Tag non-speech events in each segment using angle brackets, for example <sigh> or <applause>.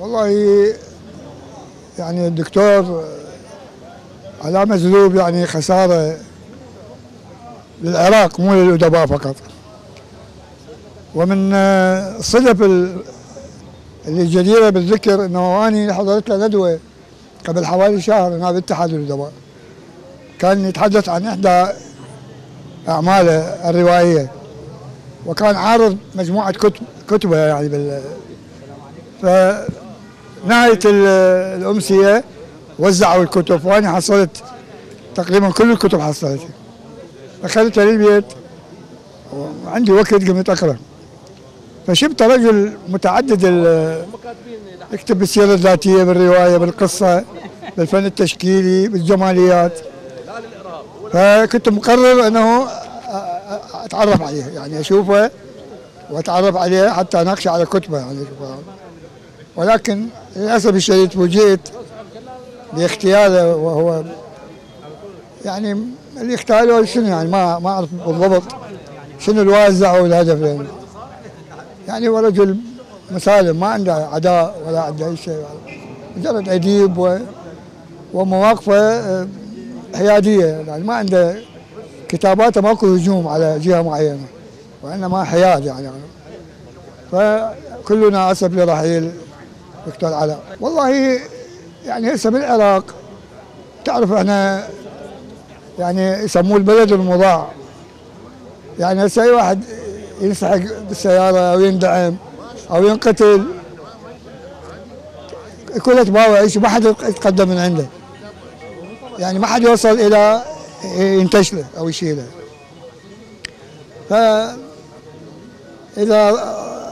والله يعني الدكتور علاء مزلوب يعني خسارة للعراق مو للأدباء فقط. ومن الصدف اللي جديرة بالذكر أنه أنا حضرت له ندوة قبل حوالي شهر هنا باتحاد الأدباء كان يتحدث عن إحدى أعماله الروائية وكان عارض مجموعة كتب كتبه يعني بال فنهاية الأمسية وزعوا الكتب وأنا حصلت تقريبا كل الكتب حصلتها أخذتها للبيت وعندي وقت قمت أقرأ. فشبت رجل متعدد يكتب بالسيرة الذاتية بالرواية بالقصة بالفن التشكيلي بالجماليات. فكنت مقرر أنه أتعرف عليه يعني أشوفه وأتعرف عليه حتى أناقش على كتبه يعني ولكن للأسف الشديد فوجئت باغتياله وهو يعني اللي اغتاله شنو يعني ما ما أعرف بالضبط شنو الوازع أو الهدف يعني. يعني هو رجل مسالم ما عنده عداء ولا عنده أي شيء. مجرد أديب و ومواقفه حيادية يعني ما عنده كتاباته ماكو هجوم على جهة معينة وإنما حياد يعني. فكلنا أسف لرحيل. دكتور علاء والله يعني هسه بالعراق تعرف إحنا يعني يسموه البلد المضاع. يعني هسه أي واحد ينسحق بالسيارة أو يندعم أو ينقتل كلها تباوع ما حد يتقدم من عنده. يعني ما حد يوصل إلى ينتشله أو يشيله. ف إذا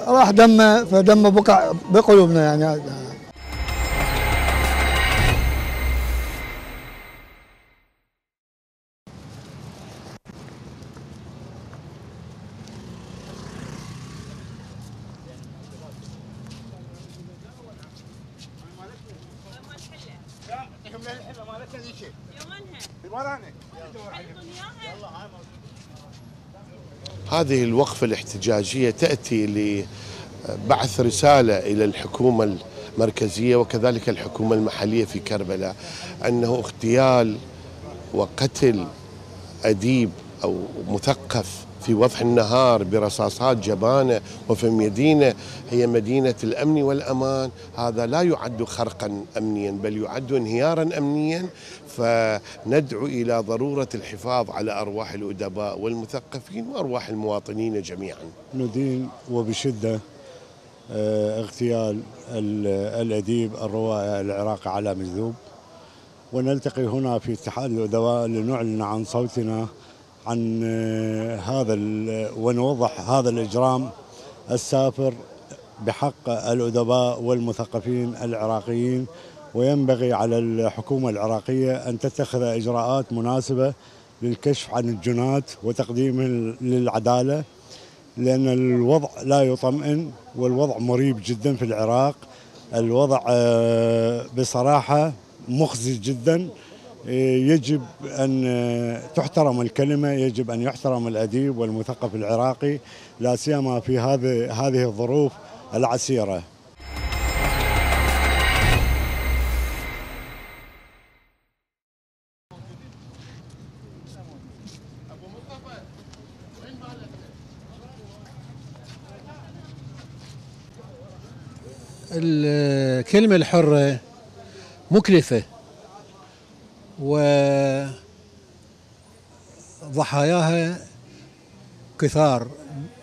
راح دمه فدمه بقع بقلوبنا يعني. هذه الوقفة الاحتجاجية تأتي لبعث رسالة إلى الحكومة المركزية وكذلك الحكومة المحلية في كربلاء أنه اغتيال وقتل أديب أو مثقف في وضح النهار برصاصات جبانة وفي مدينة هي مدينة الأمن والأمان. هذا لا يعد خرقا أمنيا بل يعد انهيارا أمنيا. فندعو إلى ضرورة الحفاظ على أرواح الأدباء والمثقفين وأرواح المواطنين جميعا. ندين وبشدة اغتيال الأديب الروائي العراقي على مجذوب. ونلتقي هنا في اتحاد الأدباء لنعلن عن صوتنا عن هذا ونوضح هذا الإجرام السافر بحق الأدباء والمثقفين العراقيين. وينبغي على الحكومة العراقية أن تتخذ إجراءات مناسبة للكشف عن الجنات وتقديمه للعدالة. لأن الوضع لا يطمئن والوضع مريب جدا في العراق. الوضع بصراحة مخزي جدا. يجب أن تحترم الكلمة يجب أن يحترم الأديب والمثقف العراقي لا سيما في هذه هذه الظروف العسيرة. الكلمة الحرة مكلفة وضحاياها كثار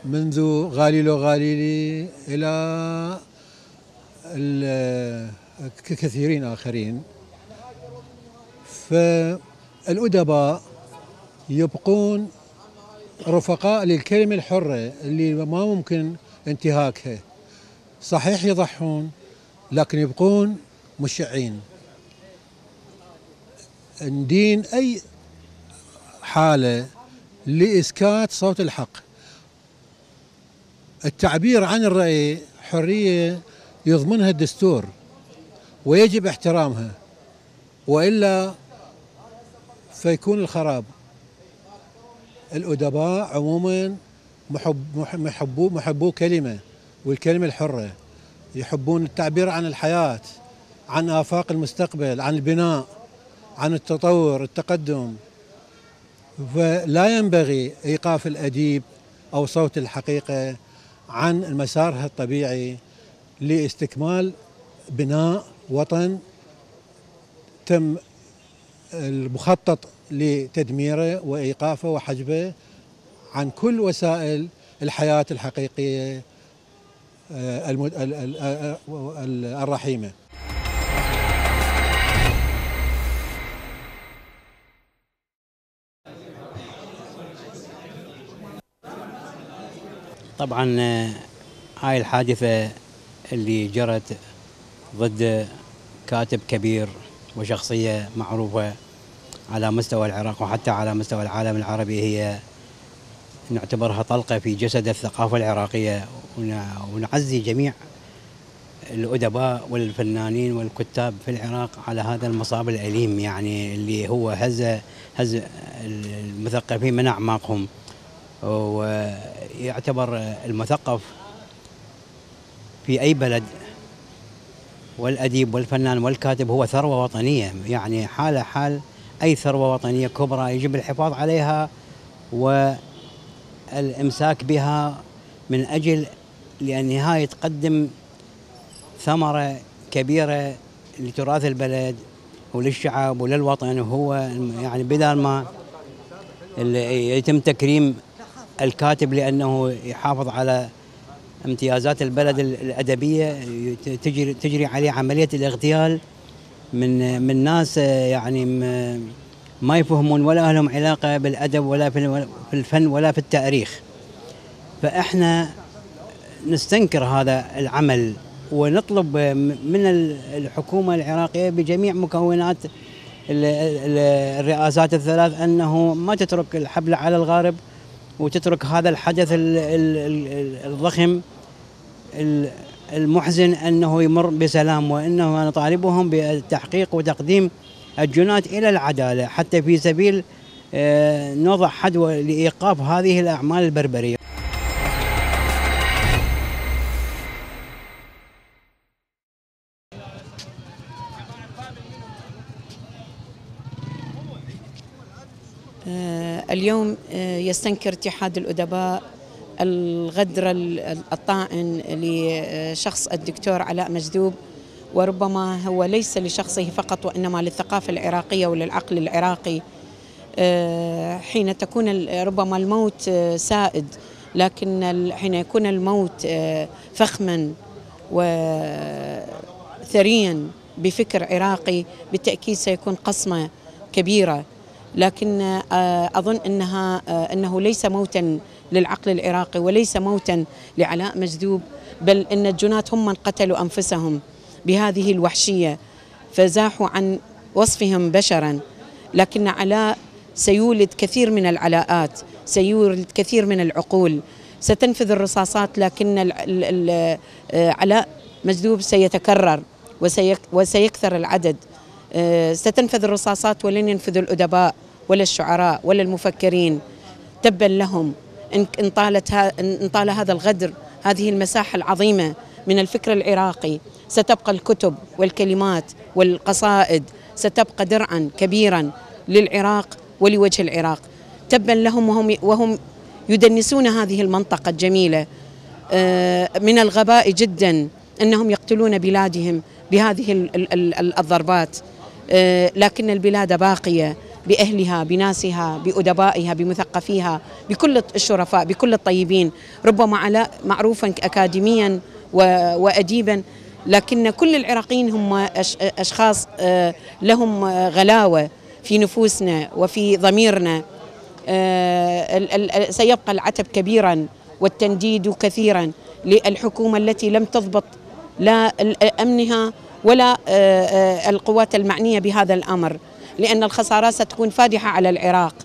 منذ غاليلو غاليلي إلى كثيرين آخرين. فالأدباء يبقون رفقاء للكلمة الحرة اللي ما ممكن انتهاكها. صحيح يضحون لكن يبقون مشعين. ندين أي حالة لإسكات صوت الحق. التعبير عن الرأي حرية يضمنها الدستور ويجب احترامها وإلا فيكون الخراب. الأدباء عموما محب محبو محبو كلمة. والكلمة الحرة يحبون التعبير عن الحياة عن آفاق المستقبل عن البناء عن التطور التقدم. فلا ينبغي إيقاف الأديب أو صوت الحقيقة عن مسارها الطبيعي لاستكمال بناء وطن تم المخطط لتدميره وإيقافه وحجبه عن كل وسائل الحياة الحقيقية الرحيمة. طبعا آه، هاي الحادثة اللي جرت ضد كاتب كبير وشخصية معروفة على مستوى العراق وحتى على مستوى العالم العربي هي نعتبرها طلقة في جسد الثقافة العراقية. ونع- ونعزي جميع الأدباء والفنانين والكتاب في العراق على هذا المصاب الأليم يعني اللي هو هز هز المثقفين من أعماقهم ويعتبر المثقف في أي بلد والأديب والفنان والكاتب هو ثروة وطنية. يعني حالة حال أي ثروة وطنية كبرى يجب الحفاظ عليها والإمساك بها من أجل لأنها تقدم ثمرة كبيرة لتراث البلد وللشعب وللوطن وهو يعني بدل ما يتم تكريم الكاتب لأنه يحافظ على امتيازات البلد الأدبية تجري تجري عليه عملية الاغتيال من من ناس يعني م- ما يفهمون ولا لهم علاقة بالأدب ولا في الفن ولا في التاريخ. فإحنا نستنكر هذا العمل ونطلب من الحكومة العراقية بجميع مكونات ال- ال- الرئاسات الثلاث أنه ما تترك الحبل على الغارب وتترك هذا الحدث ال- ال- ال- الضخم ال- المحزن أنه يمر بسلام وانه نطالبهم بالتحقيق وتقديم الجنات إلى العدالة حتى في سبيل آه، نضع حدوى لإيقاف هذه الأعمال البربرية. آه، اليوم آه، يستنكر اتحاد الأدباء الغدر ال- الطائن لشخص الدكتور علاء مجذوب وربما هو ليس لشخصه فقط وإنما للثقافة العراقية وللعقل العراقي. آه، حين تكون ربما الموت آه، سائد لكن حين يكون الموت آه، فخما وثريا بفكر عراقي بالتأكيد سيكون قصمة كبيرة. لكن أظن أنها أنه ليس موتا للعقل العراقي وليس موتا لعلاء مجذوب بل أن الجنات هم من قتلوا أنفسهم. بهذه الوحشية. فزاحوا عن وصفهم بشرا. لكن علاء سيولد كثير من العلاءات سيولد كثير من العقول. ستنفذ الرصاصات لكن علاء مجذوب سيتكرر وسيك وسيكثر العدد. آه، ستنفذ الرصاصات ولن ينفذ الأدباء ولا الشعراء ولا المفكرين. تبا لهم. إن طالت إن طال هذا الغدر هذه المساحة العظيمة من الفكر العراقي. ستبقى الكتب والكلمات والقصائد ستبقى درعا كبيرا للعراق ولوجه العراق. تبا لهم وهم وهم يدنسون هذه المنطقة الجميلة آه، من الغباء جدا أنهم يقتلون بلادهم بهذه ال- ال- ال- الضربات. آه، لكن البلاد باقية بأهلها بناسها بأدبائها بمثقفيها بكل الشرفاء بكل الطيبين. ربما معروفا اكاديميا واديبا لكن كل العراقيين هم أش- أشخاص آه، لهم غلاوة في نفوسنا وفي ضميرنا. آه، سيبقى العتب كبيرا والتنديد كثيرا للحكومة التي لم تضبط لا أمنها ولا آه، القوات المعنية بهذا الأمر لأن الخسارات ستكون فادحة على العراق.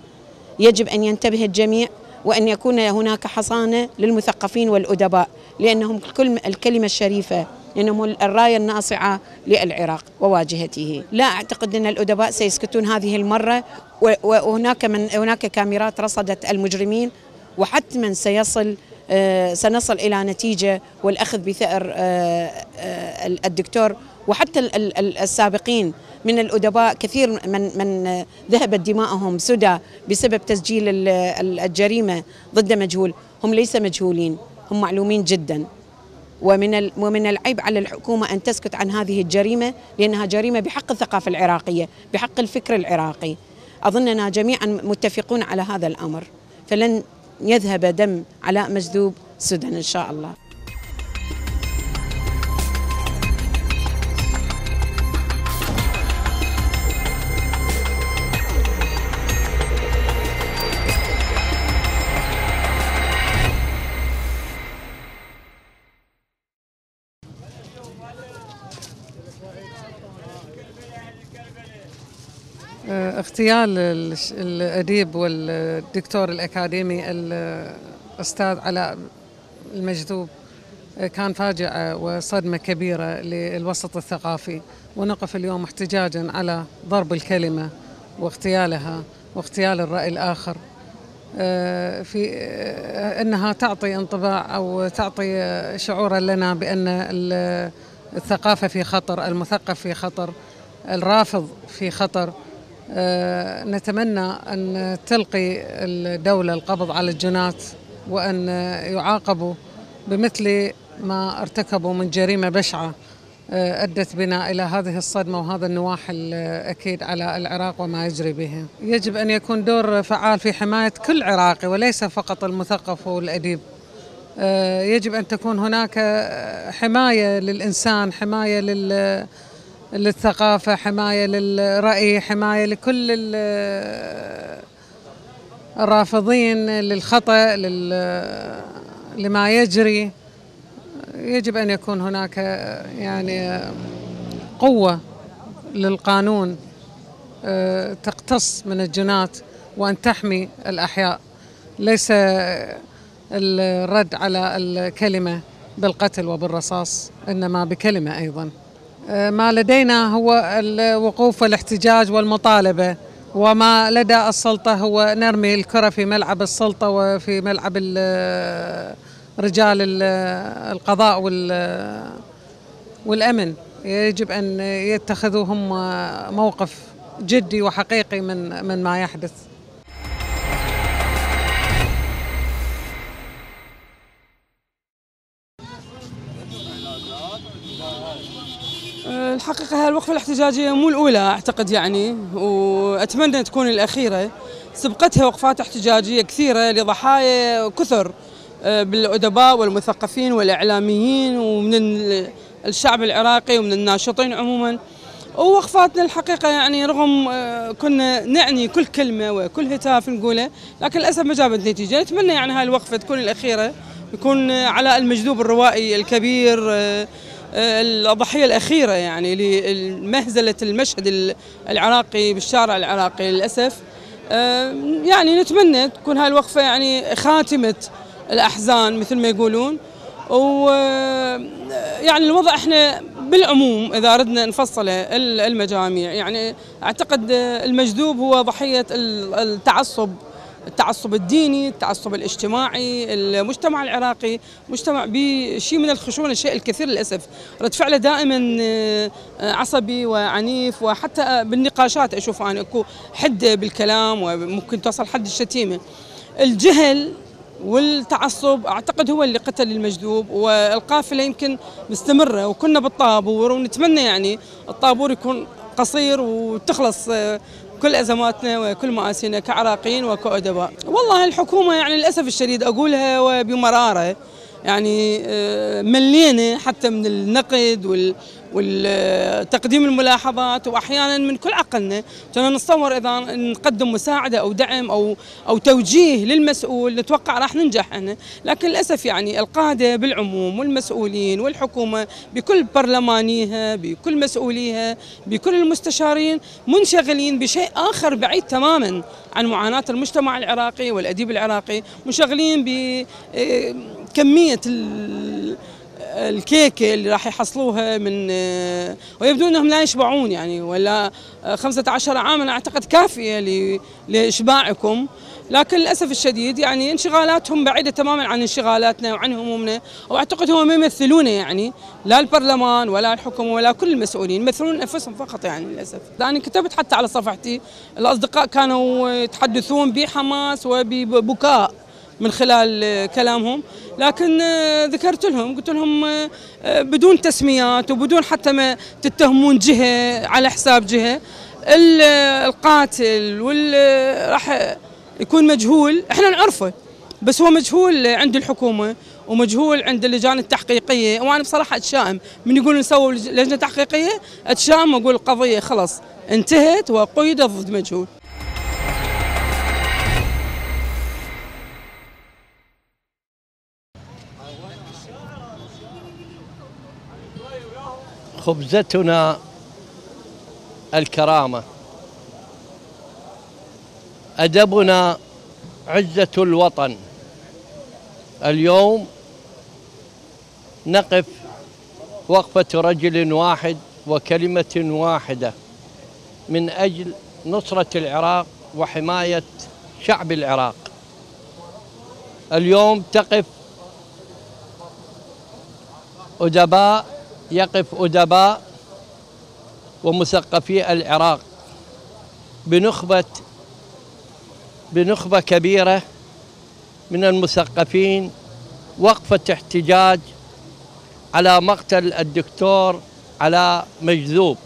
يجب أن ينتبه الجميع وأن يكون هناك حصانة للمثقفين والأدباء لأنهم كل الكلمة الشريفه لانهم الراية الناصعة للعراق وواجهته. لا أعتقد أن الأدباء سيسكتون هذه المرة و- وهناك من هناك كاميرات رصدت المجرمين وحتما سيصل آه، سنصل إلى نتيجة والأخذ بثأر آه، آه، الدكتور وحتى ال- ال- ال- السابقين من الأدباء. كثير من من ذهبت دماءهم سدى بسبب تسجيل ال- ال- الجريمة ضد مجهول. هم ليس مجهولين هم معلومين جدا. ومن ومن العيب على الحكومة أن تسكت عن هذه الجريمة لأنها جريمة بحق الثقافة العراقية بحق الفكر العراقي. أظننا جميعا متفقون على هذا الأمر. فلن يذهب دم علاء مجذوب سدى إن شاء الله. اغتيال الأديب والدكتور الأكاديمي الأستاذ علاء المجذوب كان فاجعة وصدمة كبيرة للوسط الثقافي. ونقف اليوم احتجاجا على ضرب الكلمة واغتيالها واغتيال الرأي الآخر. آه، في آه، أنها تعطي انطباع أو تعطي شعورا لنا بأن ال- الثقافة في خطر المثقف في خطر الرافض في خطر. نتمنى أن تلقي الدولة القبض على الجنات وأن يعاقبوا بمثل ما ارتكبوا من جريمة بشعة آه، أدت بنا إلى هذه الصدمة وهذا النواح الأكيد على العراق وما يجري به. يجب أن يكون دور فعال في حماية كل عراقي وليس فقط المثقف والأديب. آه، يجب أن تكون هناك حماية للإنسان حماية لل للثقافة حماية للرأي حماية لكل ال- الرافضين للخطأ لل- لما يجري. يجب أن يكون هناك يعني قوة للقانون تقتص من الجنات وأن تحمي الأحياء. ليس الرد على الكلمة بالقتل وبالرصاص إنما بكلمة أيضا. ما لدينا هو الوقوف والاحتجاج والمطالبة وما لدى السلطة هو نرمي الكرة في ملعب السلطة وفي ملعب ال- رجال ال- القضاء وال- والأمن. يجب أن يتخذوا هم موقف جدي وحقيقي من من ما يحدث. الحقيقة هاي الوقفة الاحتجاجية مو الأولى أعتقد يعني وأتمنى تكون الأخيرة. سبقتها وقفات احتجاجية كثيرة لضحايا كثر آه، بالأدباء والمثقفين والإعلاميين ومن ال- الشعب العراقي ومن الناشطين عموما. ووقفاتنا الحقيقة يعني رغم آه، كنا نعني كل كلمة وكل هتاف نقوله لكن للأسف ما جابت نتيجة. نتمنى يعني هاي الوقفة تكون الأخيرة يكون آه، علاء المجذوب الروائي الكبير الضحية الأخيرة يعني لمهزلة المشهد ال- العراقي بالشارع العراقي للأسف. آه، يعني نتمنى تكون هاي الوقفة يعني خاتمة الأحزان مثل ما يقولون. و يعني الوضع إحنا بالعموم إذا ردنا نفصله ال- المجاميع يعني أعتقد المجذوب هو ضحية ال- التعصب التعصب الديني، التعصب الاجتماعي، المجتمع العراقي مجتمع بشيء من الخشونة الشيء الكثير للأسف، رد فعله دائما آه، عصبي وعنيف وحتى بالنقاشات أشوف أنا أكو حده بالكلام وممكن توصل حد الشتيمة. الجهل والتعصب أعتقد هو اللي قتل المجذوب والقافلة يمكن مستمرة وكنا بالطابور ونتمنى يعني الطابور يكون قصير وتخلص آه، كل أزماتنا وكل مآسينا كعراقيين وكأدباء. والله الحكومة يعني للأسف الشديد أقولها وبمرارة يعني آه، ملينا حتى من النقد وال والتقديم الملاحظات وأحيانا من كل عقلنا كنا نتصور إذا نقدم مساعدة أو دعم أو أو توجيه للمسؤول نتوقع راح ننجح إحنا. لكن للأسف يعني القادة بالعموم والمسؤولين والحكومة بكل برلمانيها بكل مسؤوليها بكل المستشارين منشغلين بشيء آخر بعيد تماما عن معاناة المجتمع العراقي والأديب العراقي منشغلين بكميه الكيكة اللي راح يحصلوها من آه، ويبدو إنهم لا يشبعون يعني ولا آه، 15 عاما أعتقد كافية لإشباعكم. لكن للأسف الشديد يعني انشغالاتهم بعيدة تماما عن انشغالاتنا وعن همومنا وأعتقد هم ما يمثلونا يعني لا البرلمان ولا الحكومة ولا كل المسؤولين يمثلون أنفسهم فقط يعني للأسف. أنا كتبت حتى على صفحتي الأصدقاء كانوا يتحدثون بحماس وببكاء. من خلال كلامهم. لكن ذكرت لهم قلت لهم بدون تسميات وبدون حتى ما تتهمون جهة على حساب جهة القاتل وال راح يكون مجهول. إحنا نعرفه بس هو مجهول عند الحكومة ومجهول عند اللجان التحقيقية. وأنا بصراحة أتشائم. من يقول نسوي لجنة تحقيقية أتشائم وأقول القضية خلاص انتهت وقيدت ضد مجهول. خبزتنا الكرامة. أدبنا عزة الوطن. اليوم نقف وقفة رجل واحد وكلمة واحدة من أجل نصرة العراق وحماية شعب العراق. اليوم تقف أدباء يقف أدباء ومثقفي العراق بنخبه بنخبة كبيرة من المثقفين وقفة احتجاج على مقتل الدكتور علاء مجذوب.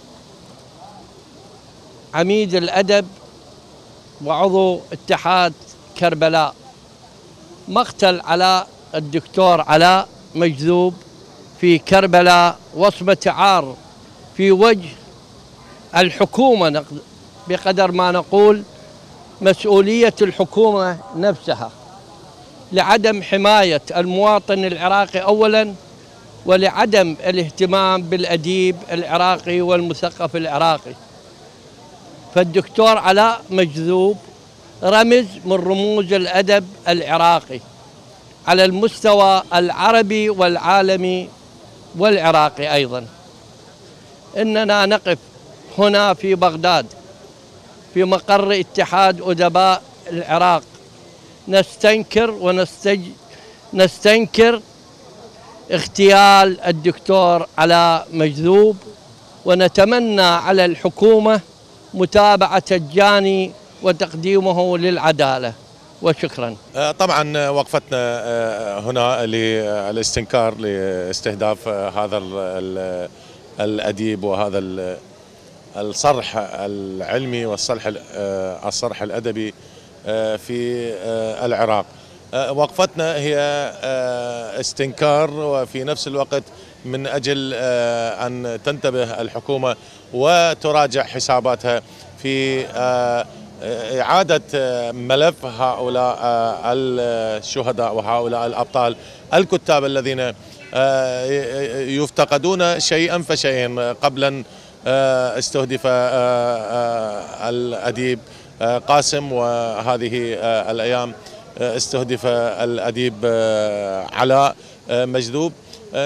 عميد الأدب وعضو اتحاد كربلاء. مقتل علاء الدكتور علاء مجذوب في كربلاء وصمة عار في وجه الحكومة بقدر ما نقول مسؤولية الحكومة نفسها لعدم حماية المواطن العراقي أولا ولعدم الاهتمام بالأديب العراقي والمثقف العراقي. فالدكتور علاء مجذوب رمز من رموز الأدب العراقي على المستوى العربي والعالمي والعراقي أيضا. إننا نقف هنا في بغداد في مقر اتحاد أدباء العراق. نستنكر ونستج نستنكر اغتيال الدكتور على مجذوب ونتمنى على الحكومة متابعة الجاني وتقديمه للعدالة. وشكرا. طبعا وقفتنا هنا للاستنكار لاستهداف هذا الأديب وهذا الصرح العلمي والصرح الصرح الأدبي في العراق. وقفتنا هي استنكار وفي نفس الوقت من أجل أن تنتبه الحكومة وتراجع حساباتها في إعادة ملف هؤلاء الشهداء وهؤلاء الأبطال الكتاب الذين يفتقدون شيئا فشيئا قبلا استهدف الأديب قاسم وهذه الأيام استهدف الأديب علاء مجذوب.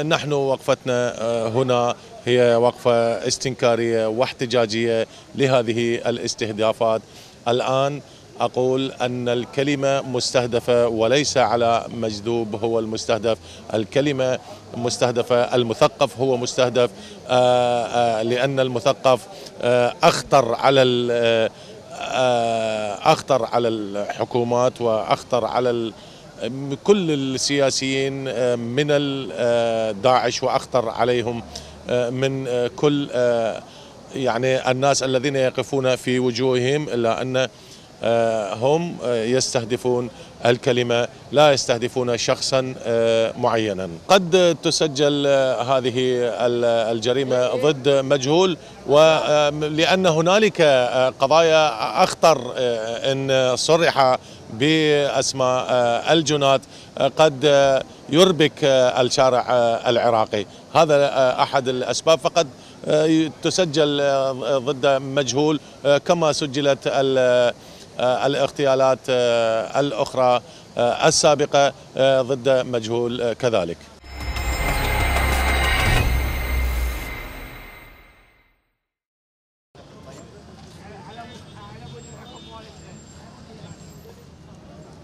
نحن وقفتنا هنا هي وقفة استنكارية واحتجاجية لهذه الاستهدافات. الآن أقول أن الكلمة مستهدفة وليس على مجذوب هو المستهدف. الكلمة مستهدفة المثقف هو مستهدف. لأن المثقف أخطر على أخطر على الحكومات وأخطر على كل السياسيين من داعش وأخطر عليهم من كل يعني الناس الذين يقفون في وجوههم إلا أن هم يستهدفون الكلمة لا يستهدفون شخصا معينا. قد تسجل هذه الجريمة ضد مجهول ولأن هنالك قضايا أخطر إن صرح بأسماء الجنات قد يربك الشارع العراقي. هذا أحد الأسباب. فقد تسجل ضد مجهول كما سجلت الاغتيالات الأخرى السابقة ضد مجهول كذلك.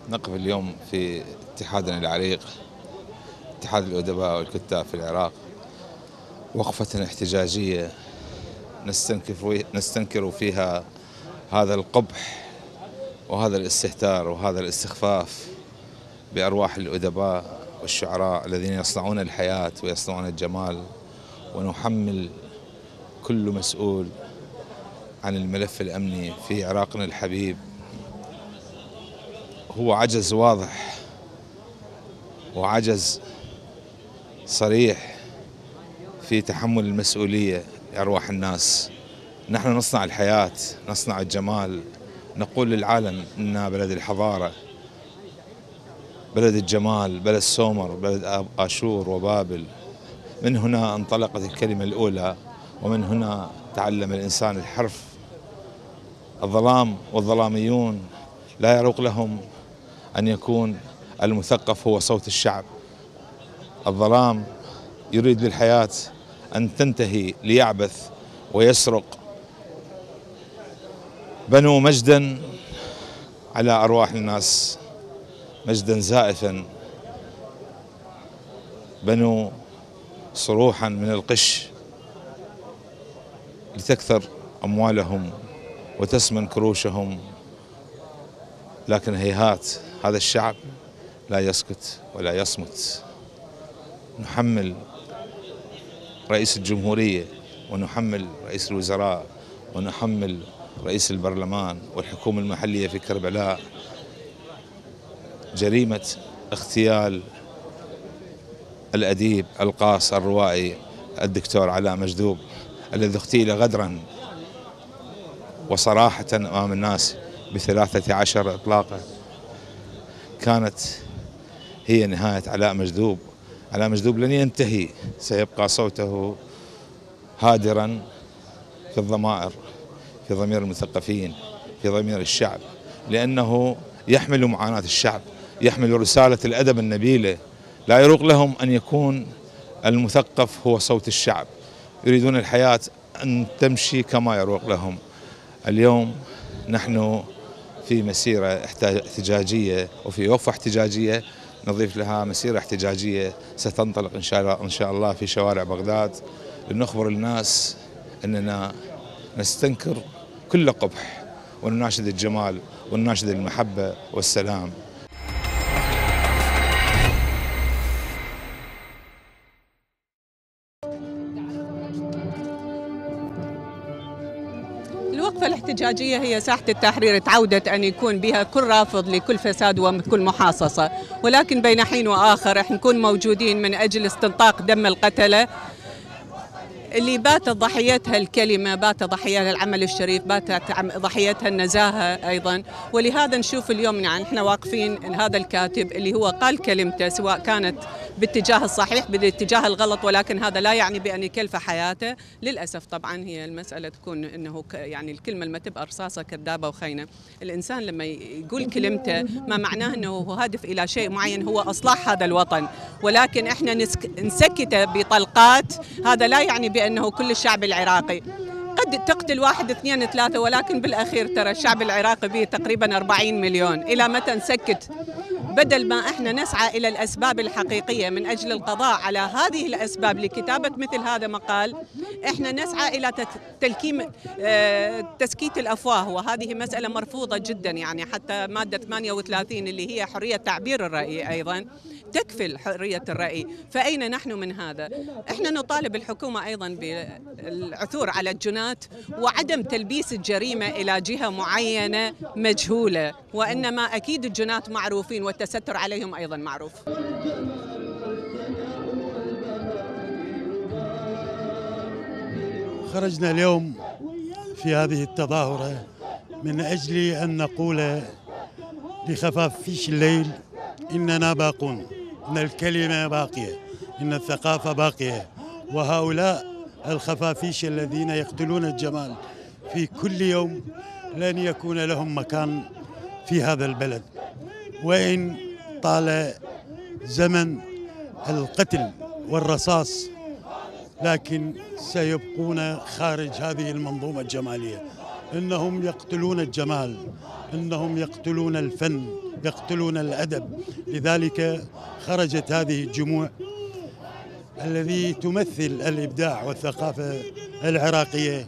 نقف اليوم في اتحادنا العريق اتحاد الأدباء والكتاب في العراق. وقفة احتجاجية نستنكر فيها هذا القبح وهذا الاستهتار وهذا الاستخفاف بأرواح الأدباء والشعراء الذين يصنعون الحياة ويصنعون الجمال. ونحمل كل مسؤول عن الملف الأمني في عراقنا الحبيب. هو عجز واضح وعجز صريح. في تحمل المسؤولية لأرواح الناس. نحن نصنع الحياة نصنع الجمال. نقول للعالم إننا بلد الحضارة بلد الجمال بلد سومر بلد آشور وبابل. من هنا انطلقت الكلمة الأولى ومن هنا تعلم الإنسان الحرف. الظلام والظلاميون لا يروق لهم أن يكون المثقف هو صوت الشعب. الظلام يريد للحياة أن تنتهي ليعبث ويسرق بنوا مجدا على أرواح الناس مجدا زائفا. بنوا صروحا من القش لتكثر أموالهم وتسمن كروشهم. لكن هيهات هذا الشعب لا يسكت ولا يصمت. نحمل رئيس الجمهورية ونحمل رئيس الوزراء ونحمل رئيس البرلمان والحكومة المحلية في كربلاء. جريمة اغتيال الأديب القاص الروائي الدكتور علاء مجذوب الذي اغتيل غدرا وصراحة أمام الناس بثلاثة عشر إطلاقة كانت هي نهاية علاء مجذوب. علاء مجذوب لن ينتهي سيبقى صوته هادرا في الضمائر في ضمير المثقفين في ضمير الشعب لأنه يحمل معاناة الشعب يحمل رسالة الأدب النبيلة. لا يروق لهم أن يكون المثقف هو صوت الشعب. يريدون الحياة أن تمشي كما يروق لهم. اليوم نحن في مسيرة احتجاجية وفي وقفة احتجاجية نضيف لها مسيرة احتجاجية ستنطلق إن شاء الله, في شوارع بغداد لنخبر الناس أننا نستنكر كل قبح ونناشد الجمال ونناشد المحبة والسلام. الاحتجاجية هي ساحة التحرير تعودت أن يكون بها كل رافض لكل فساد وكل محاصصة. ولكن بين حين وآخر رح نكون موجودين من أجل استنطاق دم القتلة. اللي باتت ضحيتها الكلمة بات ضحيتها العمل الشريف باتت ضحيتها النزاهة أيضا. ولهذا نشوف اليوم يعني إحنا واقفين هذا الكاتب اللي هو قال كلمته سواء كانت باتجاه الصحيح بالاتجاه الغلط ولكن هذا لا يعني بأن يكلف حياته. للأسف طبعا هي المسألة تكون أنه يعني الكلمة لما تبقى رصاصة كذابة وخينة الإنسان لما يقول كلمته ما معناه أنه هو هادف إلى شيء معين هو إصلاح هذا الوطن. ولكن إحنا نسكته بطلقات هذا لا يعني بأنه كل الشعب العراقي. قد تقتل واحد اثنين ثلاثة ولكن بالأخير ترى الشعب العراقي به تقريبا 40 مليون. إلى متى نسكت؟ بدل ما إحنا نسعى إلى الأسباب الحقيقية من أجل القضاء على هذه الأسباب لكتابة مثل هذا مقال إحنا نسعى إلى تلكيم تسكيت الأفواه. وهذه مسألة مرفوضة جدا يعني حتى مادة 38 اللي هي حرية تعبير الرأي أيضا تكفل حرية الرأي. فأين نحن من هذا؟ إحنا نطالب الحكومة أيضا بالعثور على الجنات وعدم تلبيس الجريمة إلى جهة معينة مجهولة وإنما أكيد الجنات معروفين والتستر عليهم أيضا معروف. خرجنا اليوم في هذه التظاهرة من أجل أن نقول لخفاف فيش الليل إننا باقون إن الكلمة باقية إن الثقافة باقية وهؤلاء الخفافيش الذين يقتلون الجمال. في كل يوم لن يكون لهم مكان في هذا البلد. وإن طال زمن القتل والرصاص لكن سيبقون خارج هذه المنظومة الجمالية. إنهم يقتلون الجمال إنهم يقتلون الفن يقتلون الأدب. لذلك خرجت هذه الجموع الذي تمثل الإبداع والثقافة العراقية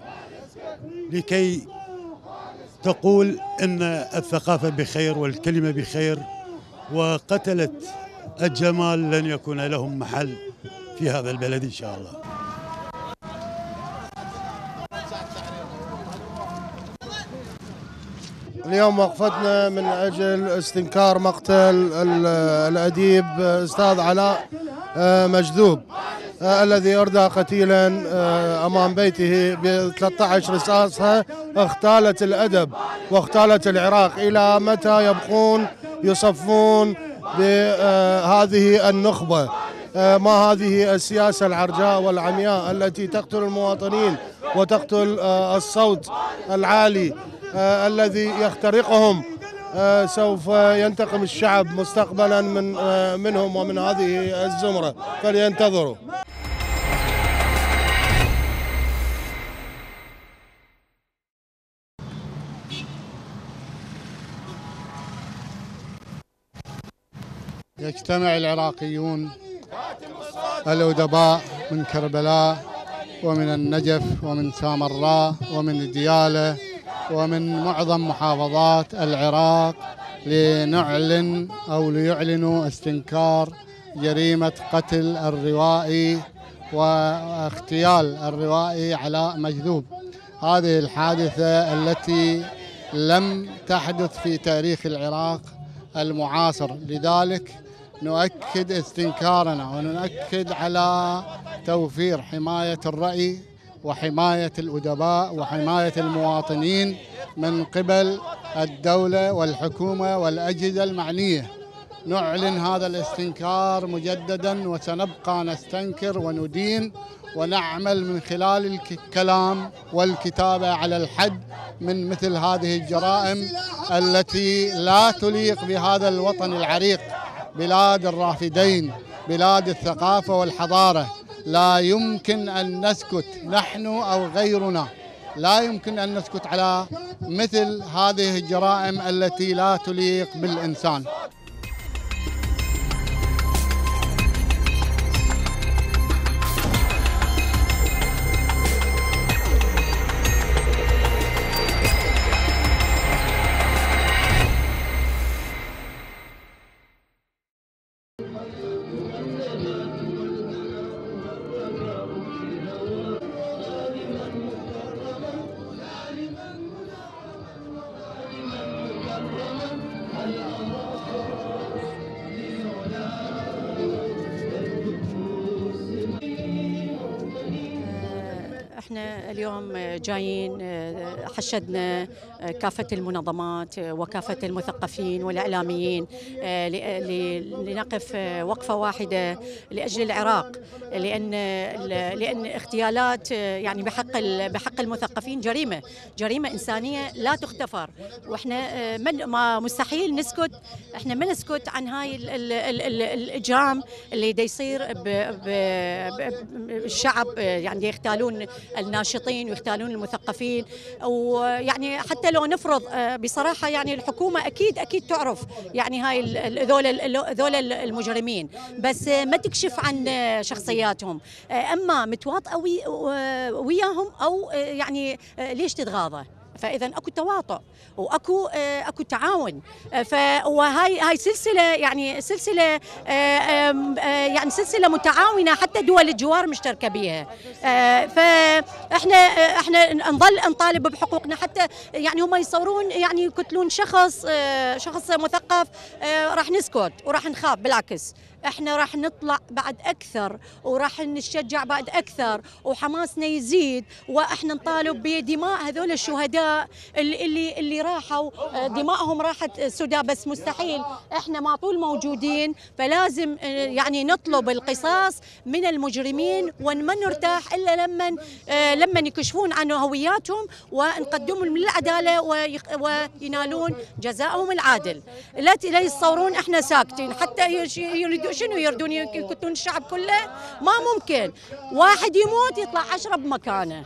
لكي تقول إن الثقافة بخير والكلمة بخير وقتلت الجمال لن يكون لهم محل في هذا البلد إن شاء الله. اليوم وقفتنا من أجل استنكار مقتل الأديب أستاذ علاء آه، مجذوب آه، الذي أردى قتيلا آه، أمام بيته ب 13 رصاصة اختالت الأدب واختالت العراق. إلى متى يبقون يصفون بهذه النخبة؟ ما هذه السياسة العرجاء والعمياء التي تقتل المواطنين وتقتل الصوت العالي الذي يخترقهم آه، سوف ينتقم الشعب مستقبلا من آه، منهم ومن هذه الزمرة. فلينتظروا. يجتمع العراقيون الأدباء من كربلاء ومن النجف ومن سامراء ومن ديالة ومن معظم محافظات العراق لنعلن أو ليعلنوا استنكار جريمة قتل الروائي واغتيال الروائي علاء مجذوب. هذه الحادثة التي لم تحدث في تاريخ العراق المعاصر. لذلك نؤكد استنكارنا ونؤكد على توفير حماية الرأي وحماية الأدباء وحماية المواطنين من قبل الدولة والحكومة والأجهزة المعنية. نعلن هذا الاستنكار مجددا وسنبقى نستنكر وندين ونعمل من خلال الكلام والكتابة على الحد من مثل هذه الجرائم التي لا تليق بهذا الوطن العريق بلاد الرافدين بلاد الثقافة والحضارة. لا يمكن أن نسكت نحن أو غيرنا. لا يمكن أن نسكت على مثل هذه الجرائم التي لا تليق بالإنسان. جای این حشدنا كافة المنظمات وكافة المثقفين والإعلاميين لنقف وقفة واحدة لأجل العراق. لأن لأن اغتيالات يعني بحق بحق المثقفين جريمة جريمة إنسانية لا تغتفر. وإحنا من ما مستحيل نسكت إحنا ما نسكت عن هاي الإجرام اللي دا يصير بالشعب يعني يغتالون الناشطين ويختالون المثقفين. ويعني حتى لو نفرض آه، بصراحة يعني الحكومة أكيد أكيد تعرف يعني هاي ذول ذول المجرمين. بس ما تكشف عن شخصياتهم. آه، أما متواطئه وياهم أو آه، يعني ليش تتغاضى؟ فإذا أكو تواطؤ وأكو آه، أكو تعاون. آه، فهاي هاي سلسلة يعني سلسلة آه، يعني سلسلة متعاونة حتى دول الجوار مشتركة بها فاحنا إحنا نظل نطالب بحقوقنا حتى يعني هم يصورون يعني يقتلون شخص شخص مثقف راح نسكت وراح نخاف بالعكس. إحنا راح نطلع بعد أكثر وراح نشجع بعد أكثر وحماسنا يزيد وإحنا نطالب بدماء هذول الشهداء اللي اللي, اللي راحوا. دمائهم راحت سدى بس مستحيل. إحنا ما طول موجودين فلازم يعني نطلب القصاص من المجرمين وما نرتاح إلا لما لما يكشفون عن هوياتهم ونقدمهم للعداله وينالون جزاءهم العادل. لا يتصورون إحنا ساكتين حتى شنو يردون يقتلون الشعب كله؟ ما ممكن. واحد يموت يطلع عشرة بمكانه.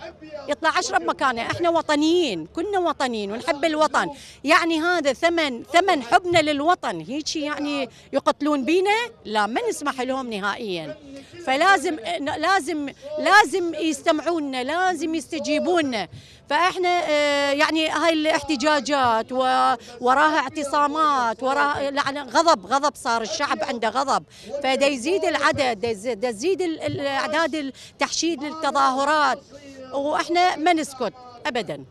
يطلع عشرة بمكانه. إحنا وطنيين كنا وطنيين ونحب الوطن. يعني هذا ثمن ثمن حبنا للوطن. هيك يعني يقتلون بينا؟ لا ما نسمح لهم نهائيا. فلازم لازم لازم يستمعونا لازم يستجيبونا. فإحنا آه، يعني هاي الاحتجاجات وراها اعتصامات وراها يعني غضب غضب صار الشعب عنده غضب. فدا يزيد العدد دا يزيد الاعداد التحشيد للتظاهرات. وإحنا ما نسكت ابدا.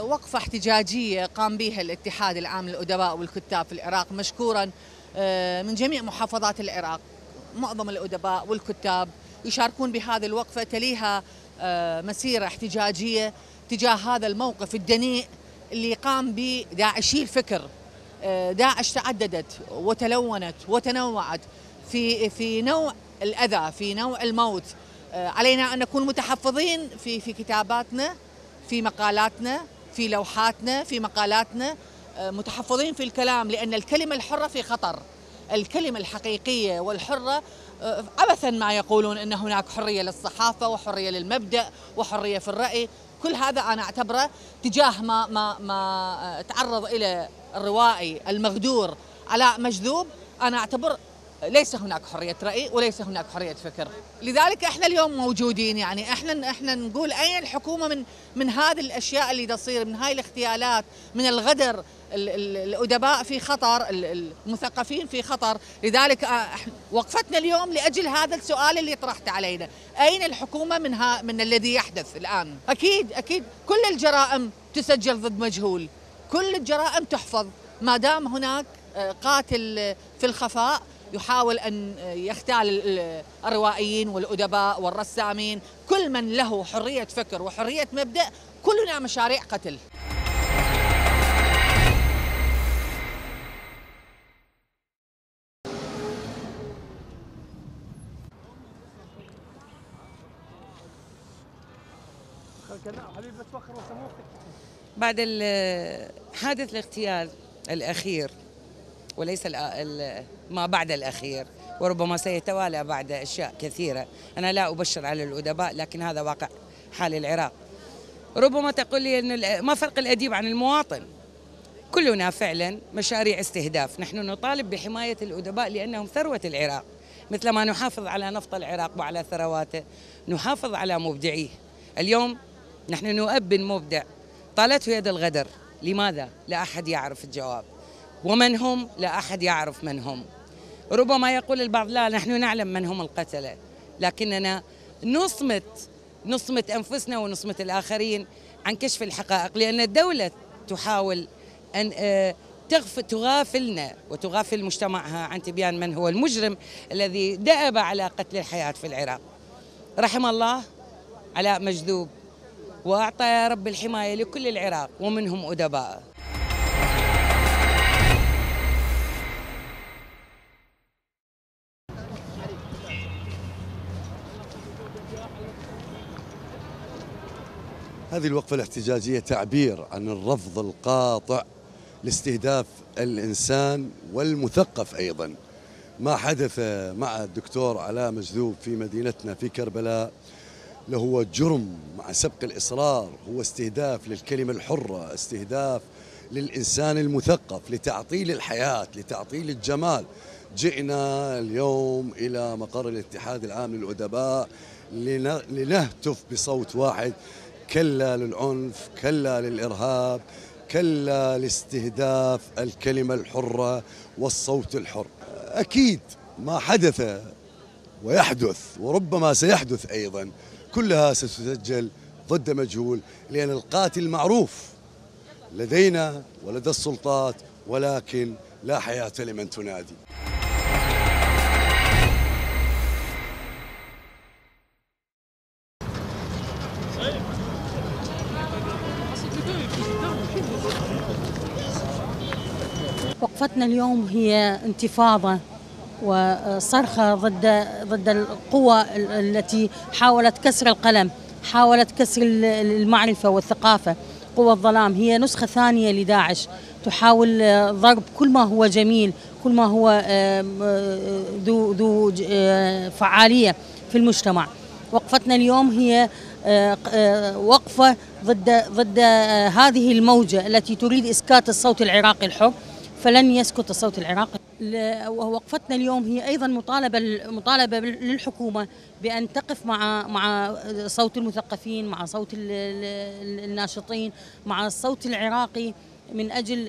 وقفة احتجاجية قام بها الاتحاد العام للأدباء والكتاب في العراق مشكورا آه، من جميع محافظات العراق. معظم الأدباء والكتاب يشاركون بهذه الوقفة تليها آه، مسيرة احتجاجية تجاه هذا الموقف الدنيء اللي قام به داعشي الفكر. آه، داعش تعددت وتلونت وتنوعت في في نوع الأذى في نوع الموت. علينا أن نكون متحفظين في في كتاباتنا في مقالاتنا في لوحاتنا في مقالاتنا آه، متحفظين في الكلام لأن الكلمة الحرة في خطر. الكلمة الحقيقية والحرة آه، عبثا ما يقولون أن هناك حرية للصحافة وحرية للمبدأ وحرية في الرأي. كل هذا أنا أعتبره تجاه ما, ما, ما آه، تعرض إلى الروائي المغدور علاء مجذوب. أنا أعتبر ليس هناك حرية رأي وليس هناك حرية فكر. لذلك إحنا اليوم موجودين يعني إحنا إحنا نقول أين الحكومة من من هذه الأشياء اللي تصير من هاي الاغتيالات من الغدر الأدباء في خطر المثقفين في خطر. لذلك آه، وقفتنا اليوم لأجل هذا السؤال اللي طرحته علينا. أين الحكومة من من الذي يحدث الآن؟ أكيد أكيد. كل الجرائم تسجل ضد مجهول. كل الجرائم تحفظ. ما دام هناك آه، قاتل في الخفاء يحاول أن يختال الروائيين والأدباء والرسامين كل من له حرية فكر وحرية مبدأ كلنا مشاريع قتل. بعد حادث الاغتيال الأخير وليس ما بعد الأخير وربما سيتوالى بعد أشياء كثيرة. أنا لا أبشر على الأدباء لكن هذا واقع. حال العراق. ربما تقول لي أن ما فرق الأديب عن المواطن؟ كلنا فعلا مشاريع استهداف. نحن نطالب بحماية الأدباء لأنهم ثروة العراق. مثل ما نحافظ على نفط العراق وعلى ثرواته نحافظ على مبدعيه. اليوم نحن نؤبن مبدع. طالته يد الغدر. لماذا؟ لا أحد يعرف الجواب. ومن هم؟ لا أحد يعرف من هم. ربما يقول البعض لا نحن نعلم من هم القتلة. لكننا نصمت نصمت أنفسنا ونصمت الآخرين عن كشف الحقائق لأن الدولة تحاول أن آه، تغافلنا وتغافل مجتمعها عن تبيان من هو المجرم الذي دأب على قتل الحياة في العراق. رحم الله علاء مجذوب وأعطى يا رب الحماية لكل العراق ومنهم أدباء. هذه الوقفة الاحتجاجية تعبير عن الرفض القاطع لاستهداف الإنسان والمثقف أيضا. ما حدث مع الدكتور علاء مجذوب في مدينتنا في كربلاء لهو جرم مع سبق الإصرار هو استهداف للكلمة الحرة استهداف للإنسان المثقف لتعطيل الحياة لتعطيل الجمال. جئنا اليوم إلى مقر الاتحاد العام للأدباء لنهتف بصوت واحد. كلا للعنف كلا للإرهاب كلا لاستهداف الكلمة الحرة والصوت الحر. أكيد ما حدث ويحدث وربما سيحدث أيضا. كلها ستسجل ضد مجهول لأن القاتل معروف. لدينا ولدى السلطات ولكن لا حياة لمن تنادي. وقفتنا اليوم هي انتفاضة وصرخة ضد ضد القوى التي حاولت كسر القلم حاولت كسر ال- المعرفة والثقافة. قوى الظلام هي نسخة ثانية لداعش تحاول ضرب كل ما هو جميل كل ما هو ذو ذو فعالية في المجتمع. وقفتنا اليوم هي وقفة ضد ضد آه، هذه الموجة التي تريد إسكات الصوت العراقي الحر فلن يسكت الصوت العراقي. ل- وقفتنا اليوم هي أيضا مطالبة مطالبة بال- للحكومة بأن تقف مع مع صوت المثقفين مع صوت ال- ال- الناشطين مع الصوت العراقي من أجل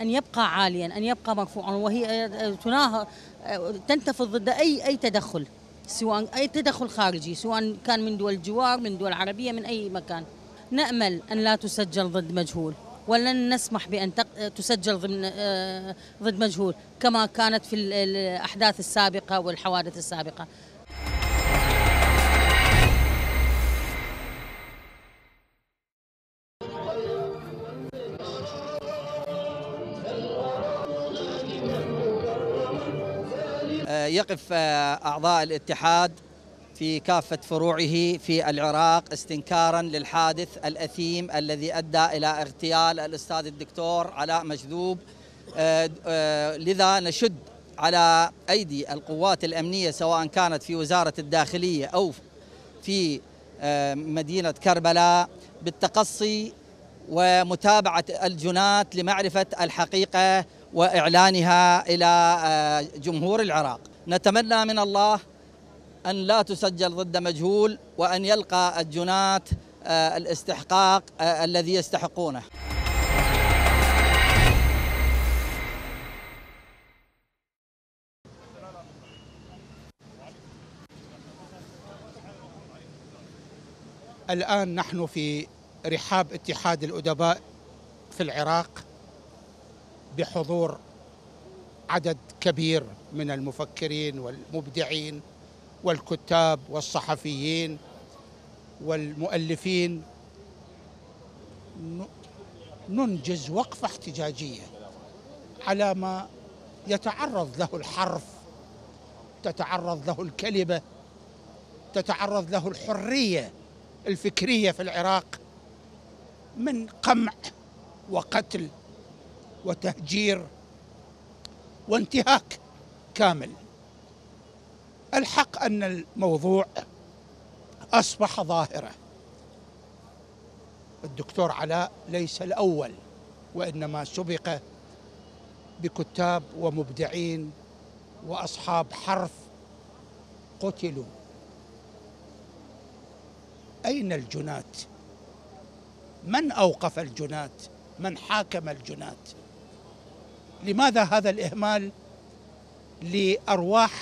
أن يبقى عاليا أن يبقى مرفوعا. وهي تناهض تنتفض ضد أي أي تدخل. سواء أي تدخل خارجي سواء كان من دول الجوار من دول عربية من أي مكان. نأمل أن لا تسجل ضد مجهول ولن نسمح تق- تسجل آه، ضد مجهول كما كانت في ال- الأحداث السابقة والحوادث السابقة. يقف أعضاء الاتحاد في كافة فروعه في العراق استنكارا للحادث الأثيم الذي أدى إلى اغتيال الأستاذ الدكتور علاء مجذوب. آه، آه، لذا نشد على أيدي القوات الأمنية سواء كانت في وزارة الداخلية أو في آه، مدينة كربلاء بالتقصي ومتابعة الجنات لمعرفة الحقيقة وإعلانها إلى آه، جمهور العراق. نتمنى من الله أن لا تسجل ضد مجهول وأن يلقى الجنات آه، الاستحقاق آه، الذي يستحقونه. الآن نحن في رحاب اتحاد الأدباء في العراق بحضور عدد كبير من المفكرين والمبدعين والكتاب والصحفيين والمؤلفين. ننجز وقفة احتجاجية على ما يتعرض له الحرف تتعرض له الكلمة تتعرض له الحرية الفكرية في العراق من قمع وقتل وتهجير وانتهاك كامل. الحق أن الموضوع أصبح ظاهرة. الدكتور علاء ليس الأول وإنما سبق بكتاب ومبدعين وأصحاب حرف قتلوا. أين الجنات؟ من أوقف الجنات؟ من حاكم الجنات؟ لماذا هذا الإهمال لأرواح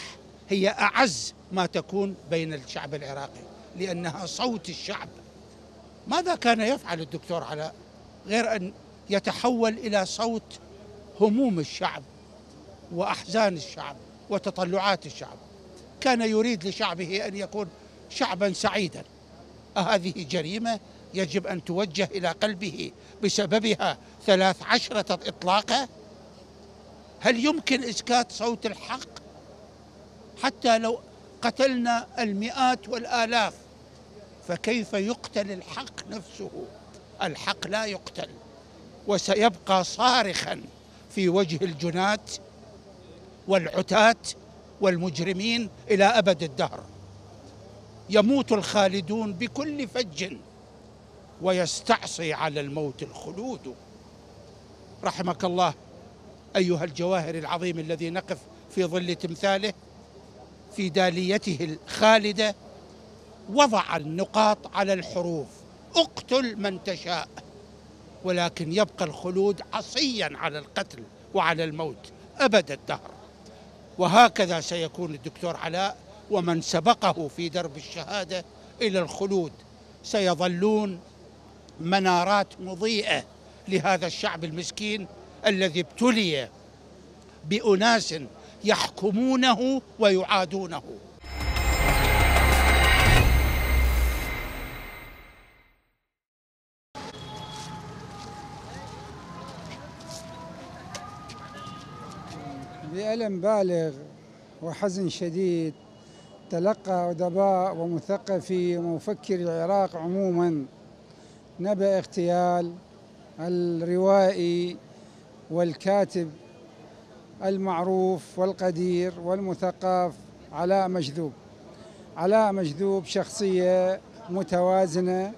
هي أعز ما تكون بين الشعب العراقي؟ لأنها صوت الشعب. ماذا كان يفعل الدكتور علاء غير أن يتحول إلى صوت هموم الشعب وأحزان الشعب وتطلعات الشعب؟ كان يريد لشعبه أن يكون شعبا سعيدا. أهذه جريمة يجب أن توجه إلى قلبه بسببها ثلاث عشرة إطلاقة؟ هل يمكن إسكات صوت الحق؟ حتى لو قتلنا المئات والآلاف فكيف يقتل الحق نفسه؟ الحق لا يقتل وسيبقى صارخا في وجه الجنات والعتاة والمجرمين إلى أبد الدهر. يموت الخالدون بكل فج ويستعصي على الموت الخلود. رحمك الله. أيها الجواهر العظيم الذي نقف في ظل تمثاله في داليته الخالدة وضع النقاط على الحروف. اقتل من تشاء. ولكن يبقى الخلود عصيا على القتل وعلى الموت أبد الدهر. وهكذا سيكون الدكتور علاء ومن سبقه في درب الشهادة إلى الخلود. سيظلون منارات مضيئة لهذا الشعب المسكين الذي ابتلي بأناس يحكمونه ويعادونه. بألم بالغ وحزن شديد تلقى أدباء ومثقفي ومفكري العراق عموما. نبأ اغتيال الروائي والكاتب المعروف والقدير والمثقف علاء مجذوب. علاء مجذوب شخصية متوازنة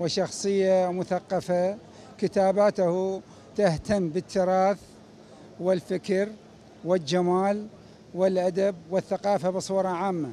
وشخصية مثقفة. كتاباته تهتم بالتراث والفكر والجمال والأدب والثقافة بصورة عامة.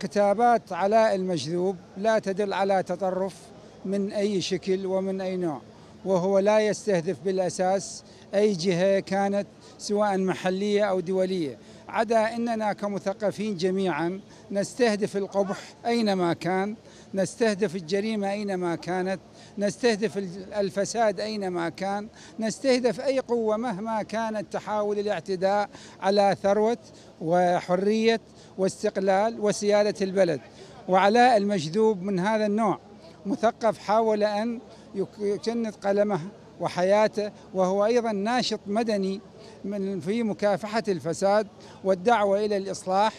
كتابات علاء المجذوب لا تدل على تطرف من أي شكل ومن أي نوع. وهو لا يستهدف بالأساس أي جهة كانت سواء محلية أو دولية. عدا أننا كمثقفين جميعا نستهدف القبح أينما كان نستهدف الجريمة أينما كانت نستهدف الفساد أينما كان نستهدف أي قوة مهما كانت تحاول الاعتداء على ثروة وحرية واستقلال وسيادة البلد. وعلاء المجذوب من هذا النوع. مثقف حاول أن يكند قلمه وحياته وهو أيضا ناشط مدني من في مكافحة الفساد والدعوة إلى الإصلاح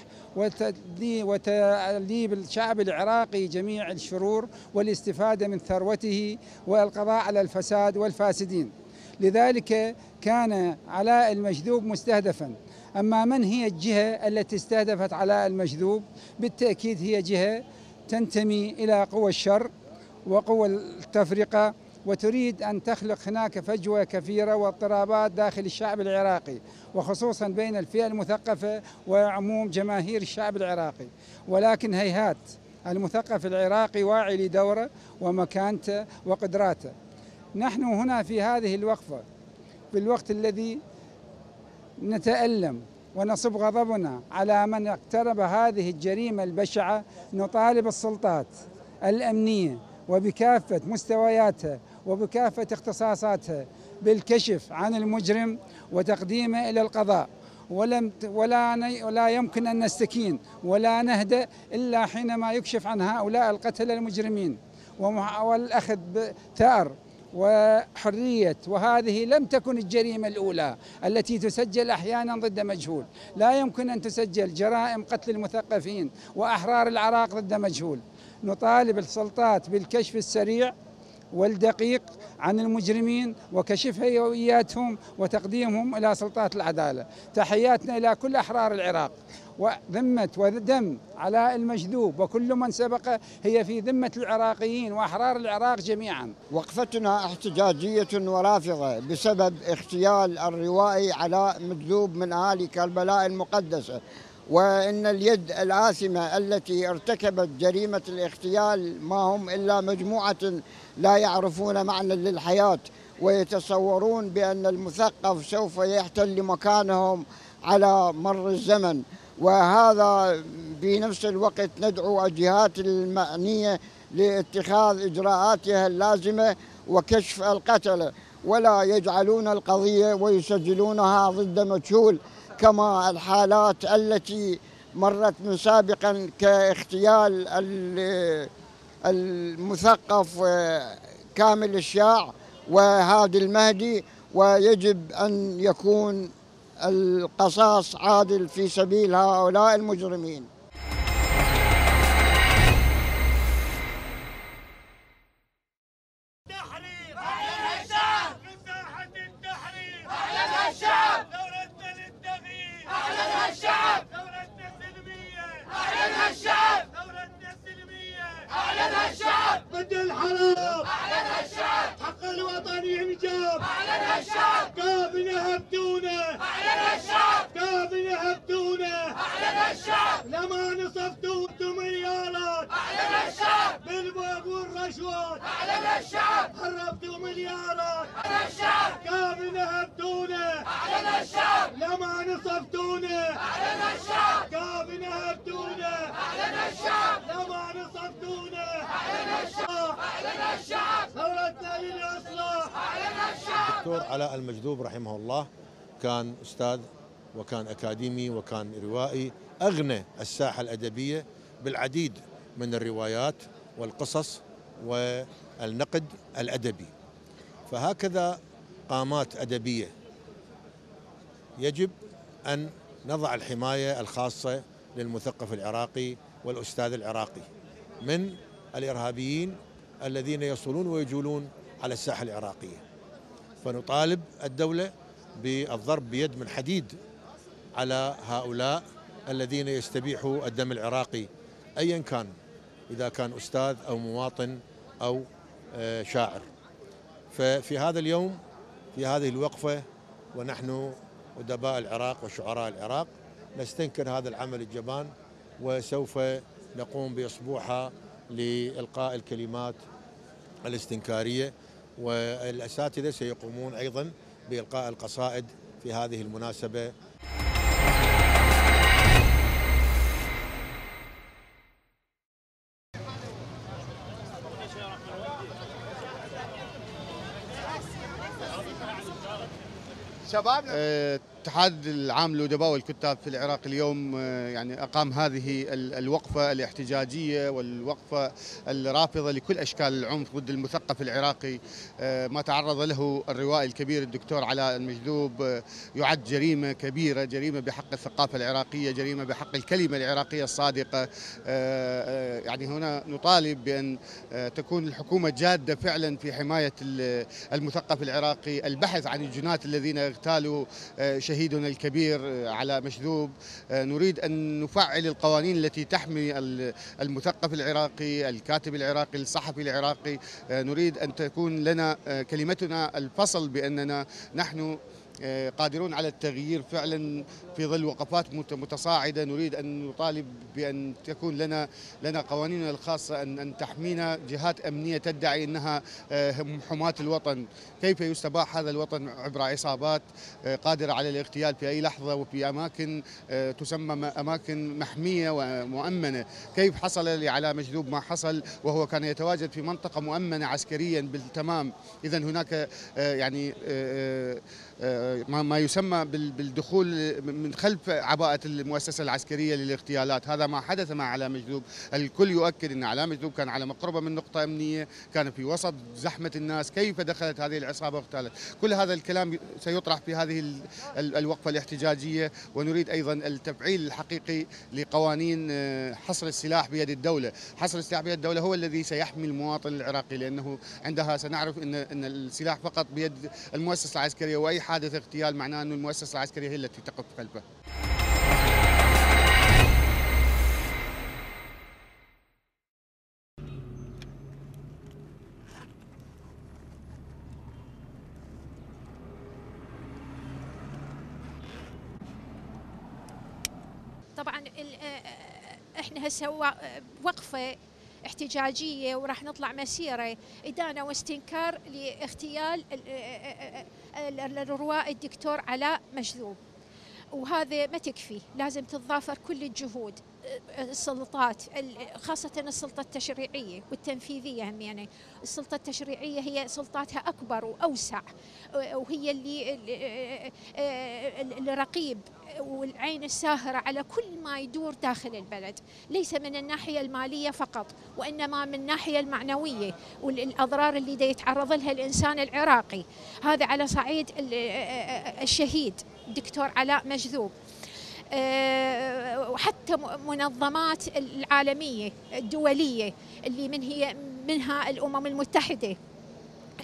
وتأديب الشعب العراقي جميع الشرور والاستفادة من ثروته والقضاء على الفساد والفاسدين. لذلك كان علاء المجذوب مستهدفا. أما من هي الجهة التي استهدفت علاء المجذوب؟ بالتأكيد هي جهة تنتمي إلى قوى الشر وقوى التفرقة وتريد أن تخلق هناك فجوة كثيرة واضطرابات داخل الشعب العراقي وخصوصا بين الفئة المثقفة وعموم جماهير الشعب العراقي. ولكن هيهات المثقف العراقي واعي لدوره ومكانته وقدراته. نحن هنا في هذه الوقفة في الوقت الذي نتألم ونصب غضبنا على من اقترب هذه الجريمة البشعة نطالب السلطات الأمنية وبكافة مستوياتها وبكافة اختصاصاتها بالكشف عن المجرم وتقديمه إلى القضاء. ولم ولا ولا يمكن أن نستكين ولا نهدأ إلا حينما يكشف عن هؤلاء القتلة المجرمين. والأخذ بثأر وحرية وهذه لم تكن الجريمة الأولى التي تسجل أحيانا ضد مجهول. لا يمكن أن تسجل جرائم قتل المثقفين وأحرار العراق ضد مجهول. نطالب السلطات بالكشف السريع والدقيق عن المجرمين وكشف هوياتهم وتقديمهم إلى سلطات العدالة. تحياتنا إلى كل أحرار العراق. وذمة ودم علاء المجذوب وكل من سبق هي في ذمة العراقيين وأحرار العراق جميعا. وقفتنا احتجاجية ورافضة بسبب اغتيال الروائي علاء مجذوب من أهالي كربلاء المقدسة. وإن اليد الآثمة التي ارتكبت جريمة الاغتيال ما هم إلا مجموعة لا يعرفون معنى للحياة ويتصورون بأن المثقف سوف يحتل مكانهم على مر الزمن. وهذا بنفس الوقت ندعو الجهات المعنية لاتخاذ إجراءاتها اللازمة وكشف القتلة ولا يجعلون القضية ويسجلونها ضد مجهول. كما الحالات التي مرت من سابقا كاغتيال المثقف كامل الشاع وهادي المهدي ويجب أن يكون القصاص عادل في سبيل هؤلاء المجرمين. أعلنها الشعب حق الوطن ينجب أعلنها الشعب كيف نهبتونا أعلنها الشعب كيف نهبتونا أعلنها الشعب لما نصفتوا مليارات أعلنها الشعب بالبوق والرشوات أعلنها الشعب هربتوا مليارات أعلنها الشعب كيف نهبتونا أعلنها الشعب لما نصفتونا أعلنها الشعب كيف نهبتونا أعلنها الشعب لما نصفتونا أعلنها الشعب أعلنها الشعب ثورتنا الشعب الدكتور علاء المجذوب رحمه الله كان أستاذ وكان أكاديمي وكان روائي أغنى الساحة الأدبية بالعديد من الروايات والقصص والنقد الأدبي. فهكذا قامات أدبية. يجب أن نضع الحماية الخاصة للمثقف العراقي والأستاذ العراقي من الإرهابيين الذين يصلون ويجولون على الساحة العراقية. فنطالب الدولة بالضرب بيد من حديد على هؤلاء الذين يستبيحوا الدم العراقي ايا كان إذا كان أستاذ أو مواطن أو آه، شاعر. ففي هذا اليوم في هذه الوقفة ونحن أدباء العراق وشعراء العراق نستنكر هذا العمل الجبان وسوف نقوم بإصبوحة لإلقاء الكلمات الاستنكارية. والأساتذة سيقومون أيضا بإلقاء القصائد في هذه المناسبة. شباب الاتحاد العام للادباء والكتاب في العراق اليوم آه، يعني أقام هذه الوقفة الاحتجاجية والوقفة الرافضة لكل أشكال العنف ضد المثقف العراقي. آه، ما تعرض له الروائي الكبير الدكتور علاء المجذوب آه، يعد جريمة كبيرة جريمة بحق الثقافة العراقية جريمة بحق الكلمة العراقية الصادقة. يعني هنا نطالب بأن تكون الحكومة جادة فعلا في حماية المثقف العراقي. البحث عن الجنات الذين اغتالوا شهيدنا الكبير آه، على مشذوب. آه، نريد أن نفعل القوانين التي تحمي المثقف العراقي الكاتب العراقي الصحفي العراقي. آه، نريد أن تكون لنا كلمتنا الفصل بأننا نحن قادرون على التغيير فعلا في ظل وقفات متصاعدة. نريد أن نطالب بأن تكون لنا لنا قوانيننا الخاصة ان أن تحمينا جهات أمنية تدعي إنها آه، حماة الوطن، كيف يستباح هذا الوطن عبر عصابات آه، قادرة على الاغتيال في أي لحظة وفي أماكن تسمى أماكن محمية ومؤمنه، كيف حصل لعلاء مجذوب ما حصل وهو كان يتواجد في منطقة مؤمنة عسكريا بالتمام، اذا هناك يعني ما يسمى بالدخول من خلف عباءة المؤسسة العسكرية للاغتيالات. هذا ما حدث مع علاء مجذوب الكل يؤكد أن علاء مجذوب كان على مقربة من نقطة أمنية كان في وسط زحمة الناس. كيف دخلت هذه العصابة واغتالت؟ كل هذا الكلام سيطرح في هذه الوقفة الاحتجاجية ونريد أيضا التفعيل الحقيقي لقوانين آه، حصر السلاح بيد الدولة. حصر السلاح بيد الدولة هو الذي سيحمي المواطن العراقي لأنه عندها سنعرف أن السلاح فقط بيد المؤسسة العسكرية وأي حادث اغتيال معناه أن المؤسسة العسكرية هي التي تقف خلفه طبعا إحنا هسه وقفة احتجاجية وراح نطلع مسيرة. إدانة واستنكار لاغتيال الروائي الدكتور علاء مجذوب. وهذا ما تكفي لازم تتضافر كل الجهود. السلطات خاصة السلطة التشريعية والتنفيذية هم يعني. السلطة التشريعية هي سلطاتها أكبر وأوسع وهي اللي الرقيب والعين الساهرة على كل ما يدور داخل البلد. ليس من الناحية المالية فقط وإنما من الناحية المعنوية والأضرار اللي يتعرض لها الإنسان العراقي. هذا على صعيد الشهيد دكتور علاء مجذوب. وحتى منظمات العالمية الدولية اللي من هي منها الأمم المتحدة.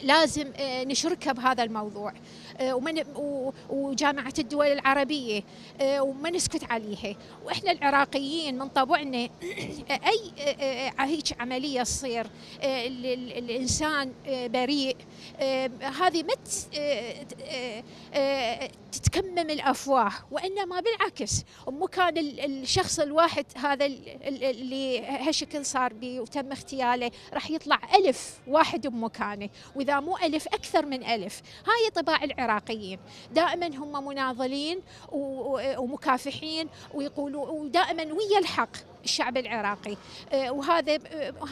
لازم نشركها بهذا الموضوع. ومن وجامعة الدول العربية وما نسكت عليها. وإحنا العراقيين من طبعنا <clears throat> أي هيك عملية تصير الإنسان بريء. هذه ما تتكمم الأفواه وإنما بالعكس مكان الشخص الواحد هذا اللي هالشكل صار به وتم اغتياله راح يطلع ألف واحد بمكانه وإذا مو ألف أكثر من ألف. هاي طباع العراقيين. دائما هم مناضلين ومكافحين ويقولوا ودائما ويا الحق الشعب العراقي. وهذا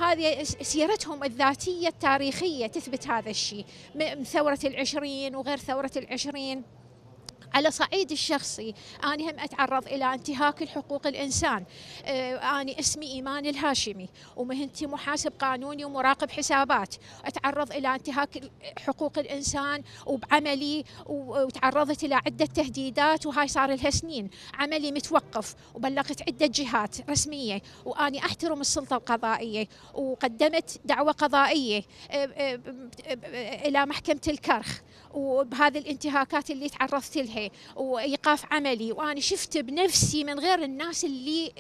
هذه سيرتهم الذاتية التاريخية تثبت هذا الشيء ثورة العشرين وغير ثورة العشرين. على صعيد الشخصي. أنا هم أتعرض إلى انتهاك الحقوق الإنسان. آه، أنا اسمي إيمان الهاشمي ومهنتي محاسب قانوني ومراقب حسابات. أتعرض إلى انتهاك حقوق الإنسان وبعملي وتعرضت إلى عدة تهديدات وهاي صار لها سنين. عملي متوقف وبلغت عدة جهات رسمية. وأني أحترم السلطة القضائية وقدمت دعوة قضائية آه، آه، إلى محكمة الكرخ. وبهذه الانتهاكات اللي تعرضت لها وإيقاف عملي. وأنا شفت بنفسي من غير الناس اللي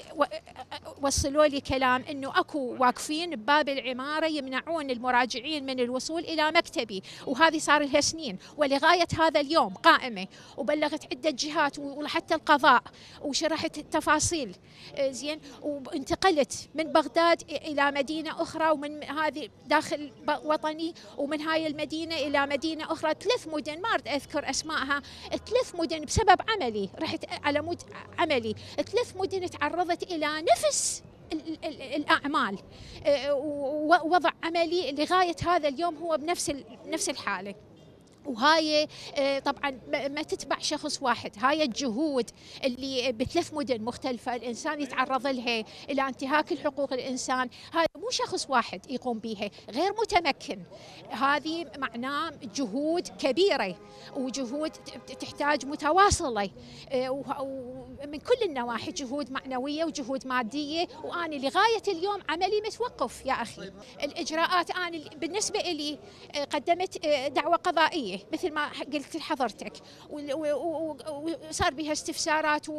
وصلوا لي كلام إنه أكو واقفين بباب العمارة يمنعون المراجعين من الوصول إلى مكتبي. وهذه صار لها سنين ولغاية هذا اليوم قائمة. وبلغت عدة جهات وحتى القضاء. وشرحت التفاصيل. آه، زين. وانتقلت من بغداد إلى مدينة أخرى ومن هذه داخل وطني. ومن هاي المدينة إلى مدينة أخرى ثلاث مدن ما اريد أذكر اسمائها ثلاث مدن بسبب عملي رحت على مد عملي. ثلاث مدن تعرضت إلى نفس الأعمال. آه، ووضع عملي لغاية هذا اليوم هو بنفس نفس الحالة. وهاي آه، طبعا ما تتبع شخص واحد. هاي الجهود اللي بثلاث مدن مختلفة الإنسان يتعرض لها إلى انتهاك الحقوق الإنسان. هاي مو شخص واحد يقوم بها غير متمكن. هذه معناه جهود كبيرة وجهود تحتاج متواصلة. آه، ومن كل النواحي جهود معنوية وجهود مادية. وأنا لغاية اليوم عملي متوقف يا أخي. الإجراءات أنا بالنسبة لي آه، قدمت دعوة قضائية. مثل ما قلت لحضرتك. وصار بها استفسارات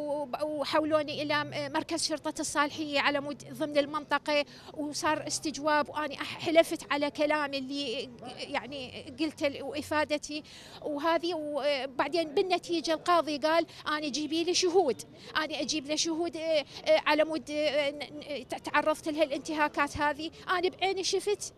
وحولوني إلى مركز شرطة الصالحية على مود ضمن المنطقة. وصار استجواب وأنا حلفت على كلامي اللي يعني قلته وإفادتي. وهذه وبعدين بالنتيجة القاضي قال أنا جيبي لي شهود. أنا أجيب له شهود آه، آه، على مود آه، تعرضت لها الانتهاكات هذه. أنا بعيني شفت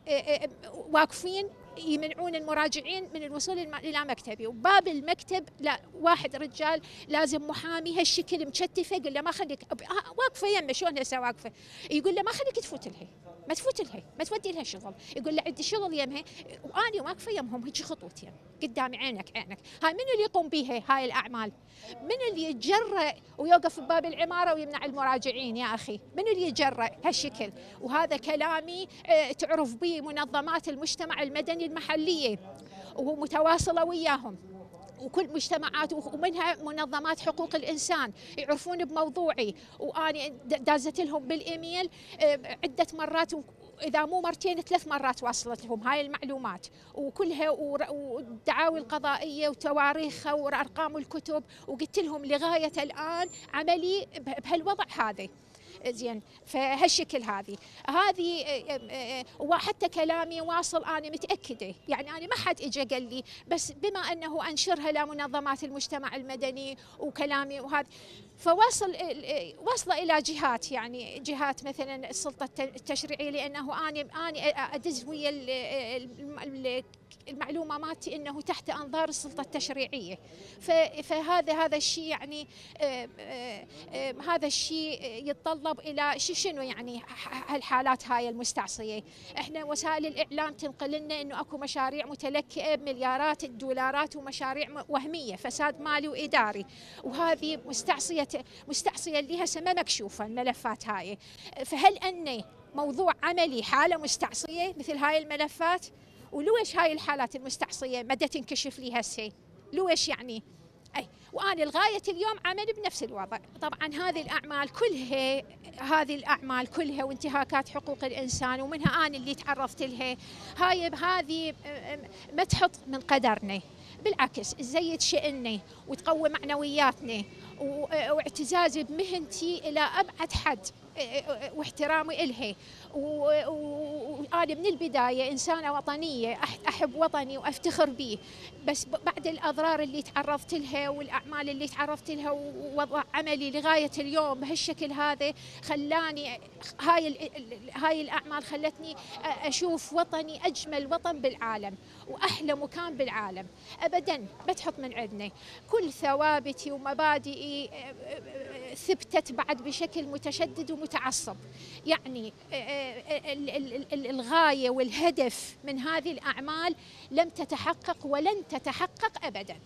واقفين يمنعون المراجعين من الوصول إلى مكتبي. وباب المكتب لا واحد رجال لازم محامي هالشكل مشتفة يقول له ما خليك واقفة يمه شلون هسه واقفة؟ يقول له ما خليك تفوت لها ما تفوت لها ما تودي لها شغل. يقول له عندي شغل يمها واني واقفة يمهم هيك خطوط يم قدامي عينك عينك. هاي من اللي يقوم بها هاي الأعمال. من اللي يتجرأ ويوقف بباب العمارة ويمنع المراجعين؟ يا أخي من اللي يتجرأ؟ هالشكل. وهذا كلامي آه تعرف به منظمات المجتمع المدني المحلية ومتواصله وياهم. وكل مجتمعات ومنها منظمات حقوق الإنسان يعرفون بموضوعي. وأني دازت لهم بالإيميل عدة مرات إذا مو مرتين ثلاث مرات وصلت لهم هاي المعلومات. وكلها والدعاوي القضائية وتواريخها وارقام الكتب وقلت لهم لغاية الآن عملي بهالوضع هذا زين فهالشكل هذه. هذه آه، آه، وحتى كلامي واصل أنا متأكدة. يعني أنا ما حد اجى قال لي بس بما أنه أنشرها لمنظمات المجتمع المدني وكلامي وهذا فواصل واصله إلى جهات يعني جهات مثلا السلطة التشريعية لأنه أنا أنا أدز ويا المعلومة مالتي إنه تحت أنظار السلطة التشريعية. فهذا هذا الشيء يعني هذا الشيء يتطلب إلى شنو يعني؟ هالحالات هاي المستعصية. إحنا وسائل الإعلام تنقل لنا إنه أكو مشاريع متلكئة بمليارات الدولارات ومشاريع وهمية فساد مالي وإداري. وهذه مستعصية مستعصية اللي هسه ما مكشوفه الملفات هاي. فهل اني موضوع عملي حالة مستعصية مثل هاي الملفات؟ ولويش هاي الحالات المستعصية مدى تنكشف لي هسه لويش يعني؟ أي وأنا لغاية اليوم عمل بنفس الوضع. طبعا هذه الأعمال كلها هذه الأعمال كلها وانتهاكات حقوق الإنسان ومنها أنا اللي تعرضت لها. هاي هذه ما تحط من قدرنا. بالعكس تزيد شأني وتقوي معنوياتنا. واعتزازي بمهنتي إلى أبعد حد واحترامي إلها وأنا من البداية إنسانة وطنية أحب وطني وأفتخر به بس بعد الأضرار اللي تعرضت لها والأعمال اللي تعرضت لها ووضع عملي لغاية اليوم بهالشكل هذا خلاني هاي هاي الأعمال خلتني أشوف وطني أجمل وطن بالعالم وأحلى مكان بالعالم. أبدا بتحط من عندنا. كل ثوابتي ومبادئي ثبتت بعد بشكل متشدد ومتعصب. يعني الغاية والهدف من هذه الأعمال لم تتحقق ولن تتحقق ابدا.